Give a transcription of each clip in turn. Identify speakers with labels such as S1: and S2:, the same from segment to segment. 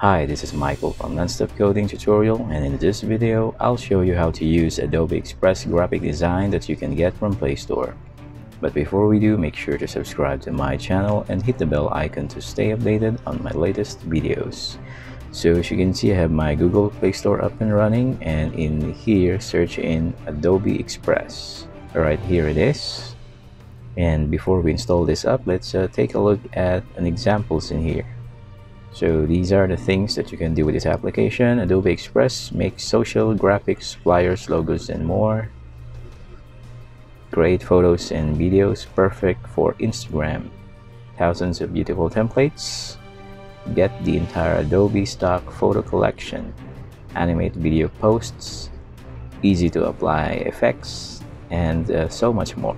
S1: Hi, this is Michael from Nonstop Coding Tutorial and in this video, I'll show you how to use Adobe Express graphic design that you can get from Play Store. But before we do, make sure to subscribe to my channel and hit the bell icon to stay updated on my latest videos. So as you can see, I have my Google Play Store up and running and in here, search in Adobe Express. Alright, here it is. And before we install this up, let's uh, take a look at an examples in here. So these are the things that you can do with this application. Adobe Express makes social graphics, flyers, logos, and more. Great photos and videos, perfect for Instagram. Thousands of beautiful templates. Get the entire Adobe stock photo collection. Animate video posts. Easy to apply effects and uh, so much more.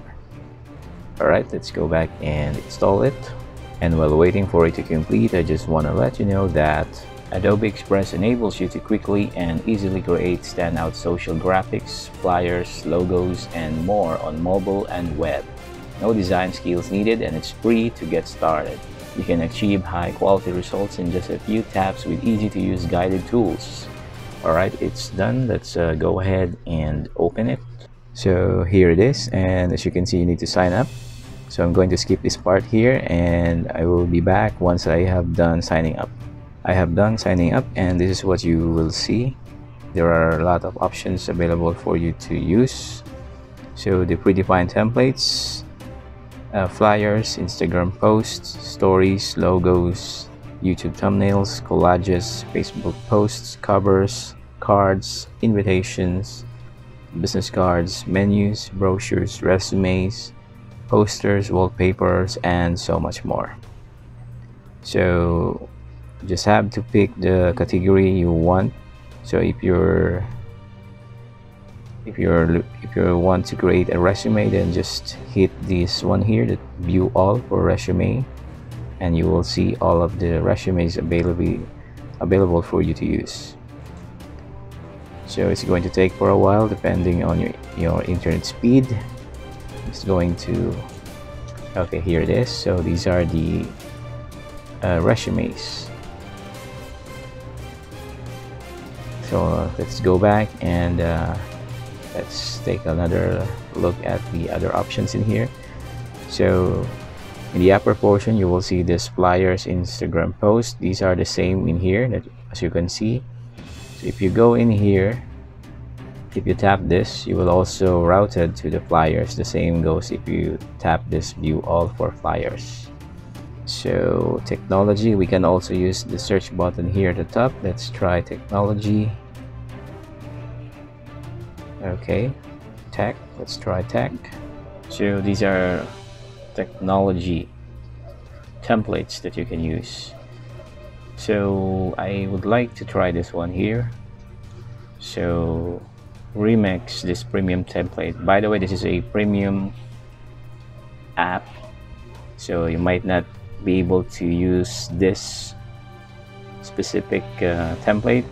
S1: Alright, let's go back and install it. And while waiting for it to complete, I just want to let you know that Adobe Express enables you to quickly and easily create standout social graphics, flyers, logos, and more on mobile and web. No design skills needed and it's free to get started. You can achieve high quality results in just a few taps with easy to use guided tools. Alright, it's done. Let's uh, go ahead and open it. So here it is and as you can see you need to sign up so I'm going to skip this part here and I will be back once I have done signing up. I have done signing up and this is what you will see. There are a lot of options available for you to use. So the predefined templates, uh, flyers, Instagram posts, stories, logos, YouTube thumbnails, collages, Facebook posts, covers, cards, invitations, business cards, menus, brochures, resumes, posters, wallpapers, and so much more. So just have to pick the category you want. So if you're if you're if you want to create a resume, then just hit this one here, the view all for resume, and you will see all of the resumes available available for you to use. So it's going to take for a while depending on your, your internet speed is going to okay here it is. So these are the uh, resumes. So uh, let's go back and uh, let's take another look at the other options in here. So in the upper portion you will see this flyers instagram post. These are the same in here that as you can see. So if you go in here if you tap this you will also routed to the flyers. The same goes if you tap this view all for flyers. So technology we can also use the search button here at the top. Let's try technology. Okay tech. Let's try tech. So these are technology templates that you can use. So I would like to try this one here. So remix this premium template. By the way this is a premium app so you might not be able to use this specific uh, template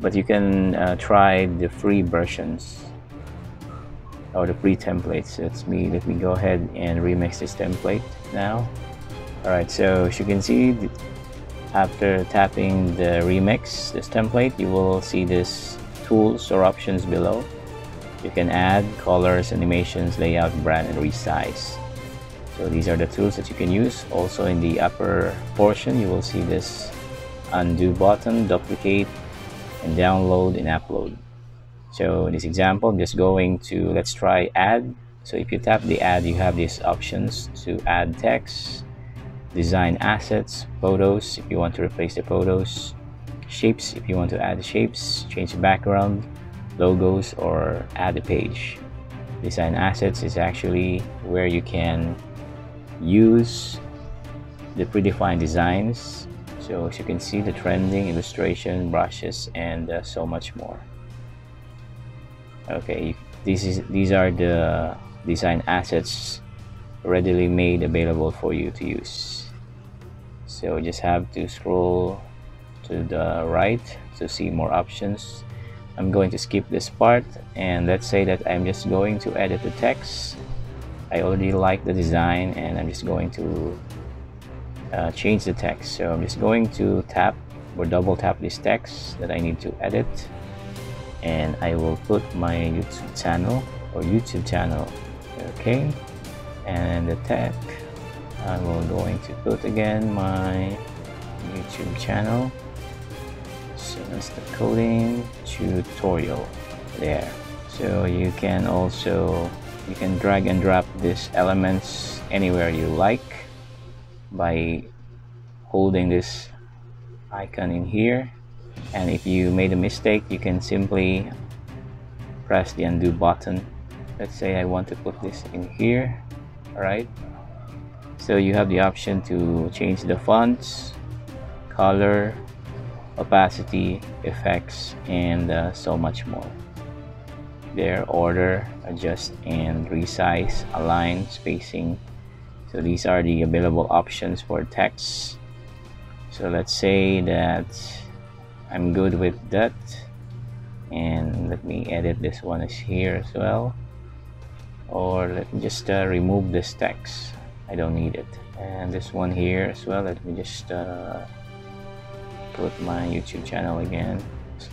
S1: but you can uh, try the free versions or the free templates. Let's me let me go ahead and remix this template now. All right so as you can see after tapping the remix, this template, you will see this tools or options below. You can add colors, animations, layout, brand, and resize. So these are the tools that you can use. Also in the upper portion, you will see this undo button, duplicate, and download and upload. So in this example, I'm just going to, let's try add. So if you tap the add, you have these options to add text, design assets, photos if you want to replace the photos, shapes if you want to add shapes, change the background, logos, or add a page. Design assets is actually where you can use the predefined designs. So as you can see, the trending, illustration, brushes, and uh, so much more. Okay, this is these are the design assets readily made available for you to use so just have to scroll to the right to see more options. I'm going to skip this part and let's say that I'm just going to edit the text. I already like the design and I'm just going to uh, change the text. So I'm just going to tap or double tap this text that I need to edit and I will put my YouTube channel or YouTube channel. Okay. And the tag I will going to put again my YouTube channel. So that's the coding tutorial there. So you can also you can drag and drop these elements anywhere you like by holding this icon in here. And if you made a mistake you can simply press the undo button. Let's say I want to put this in here alright so you have the option to change the fonts color opacity effects and uh, so much more. There order adjust and resize align spacing. So these are the available options for text. So let's say that I'm good with that. And let me edit this one is here as well. Or let me just uh, remove this text I don't need it. And this one here as well let me just uh, put my YouTube channel again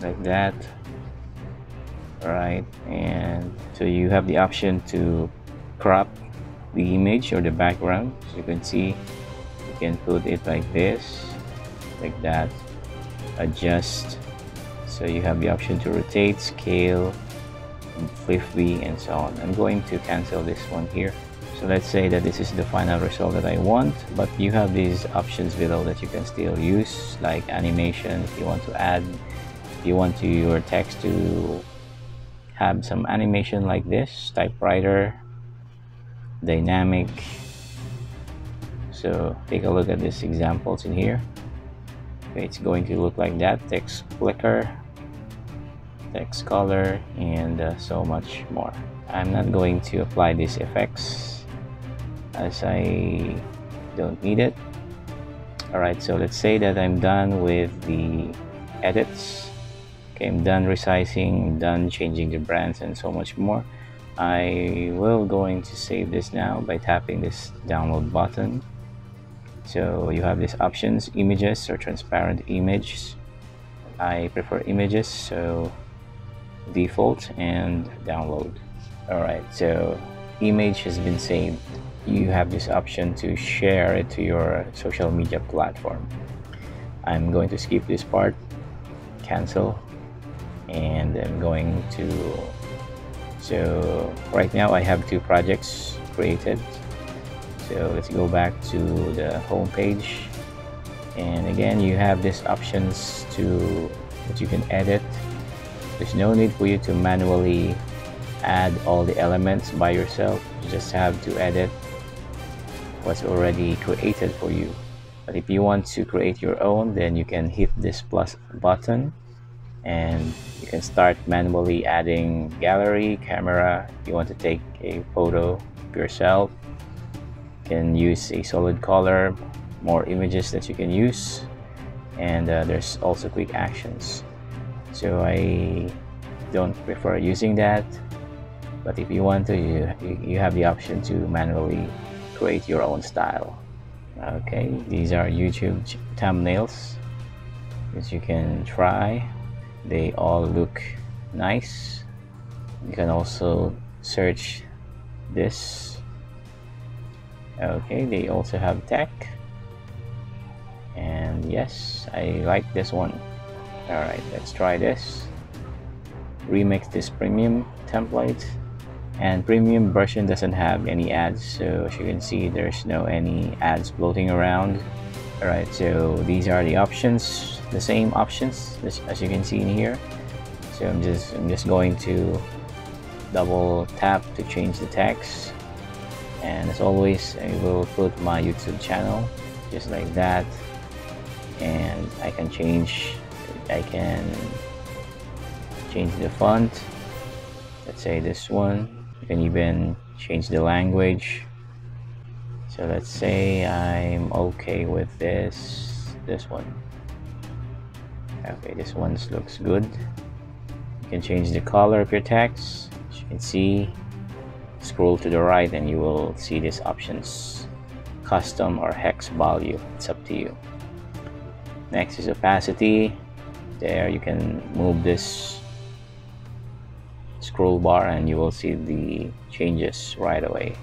S1: like that. Right and so you have the option to crop the image or the background. So you can see you can put it like this like that. Adjust. So you have the option to rotate scale flip V and so on. I'm going to cancel this one here so let's say that this is the final result that I want but you have these options below that you can still use like animation if you want to add if you want to your text to have some animation like this typewriter dynamic. So take a look at these examples in here. Okay, it's going to look like that text flicker text color and uh, so much more. I'm not going to apply these effects as I don't need it. Alright so let's say that I'm done with the edits. Okay I'm done resizing done changing the brands and so much more. I will going to save this now by tapping this download button. So you have these options images or transparent images. I prefer images so default and download. Alright so image has been saved you have this option to share it to your social media platform. I'm going to skip this part cancel and I'm going to so right now I have two projects created. So let's go back to the home page. And again you have these options to that you can edit. There's no need for you to manually add all the elements by yourself. You just have to edit what's already created for you. But if you want to create your own then you can hit this plus button and you can start manually adding gallery camera. If you want to take a photo of yourself you can use a solid color more images that you can use and uh, there's also quick actions. So I don't prefer using that but if you want to you, you have the option to manually create your own style. Okay these are YouTube thumbnails as you can try. They all look nice. You can also search this. Okay they also have tech. And yes I like this one. Alright, let's try this. Remix this premium template. And premium version doesn't have any ads, so as you can see, there's no any ads floating around. Alright, so these are the options, the same options as, as you can see in here. So I'm just I'm just going to double tap to change the text. And as always, I will put my YouTube channel just like that. And I can change I can change the font let's say this one you can even change the language. So let's say I'm okay with this this one. Okay this one looks good. You can change the color of your text. As you can see scroll to the right and you will see these options. Custom or hex value it's up to you. Next is opacity. There you can move this scroll bar and you will see the changes right away.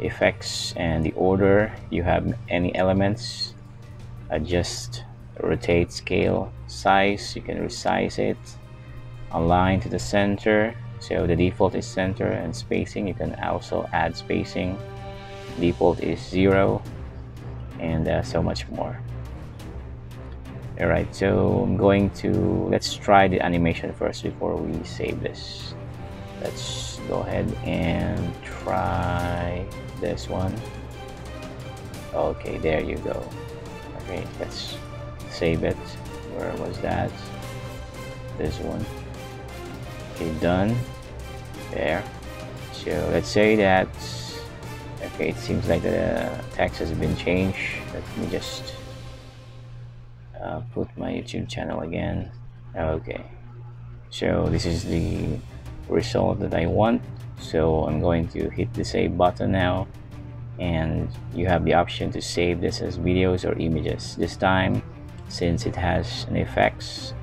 S1: Effects and the order you have any elements adjust rotate scale size you can resize it align to the center so the default is center and spacing you can also add spacing default is zero and uh, so much more alright so I'm going to let's try the animation first before we save this. Let's go ahead and try this one. Okay there you go. Okay let's save it. Where was that? This one. Okay done. There. So let's say that okay it seems like the text has been changed. Let me just uh, put my YouTube channel again. Okay. So this is the result that I want. So I'm going to hit the save button now. And you have the option to save this as videos or images this time. Since it has an effects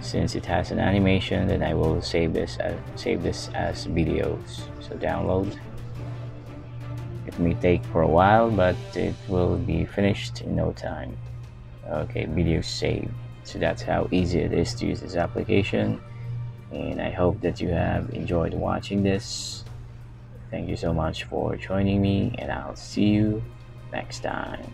S1: since it has an animation then I will save this as save this as videos. So download. It may take for a while but it will be finished in no time okay video saved so that's how easy it is to use this application. And I hope that you have enjoyed watching this. Thank you so much for joining me and I'll see you next time